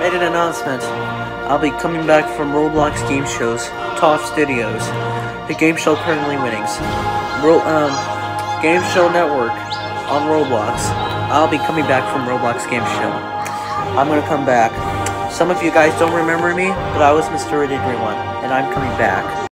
made an announcement. I'll be coming back from Roblox game shows, TOF Studios, the game show currency winnings, Ro um, Game Show Network on Roblox. I'll be coming back from Roblox game show. I'm gonna come back. Some of you guys don't remember me, but I was Mr. Riddick One, and I'm coming back.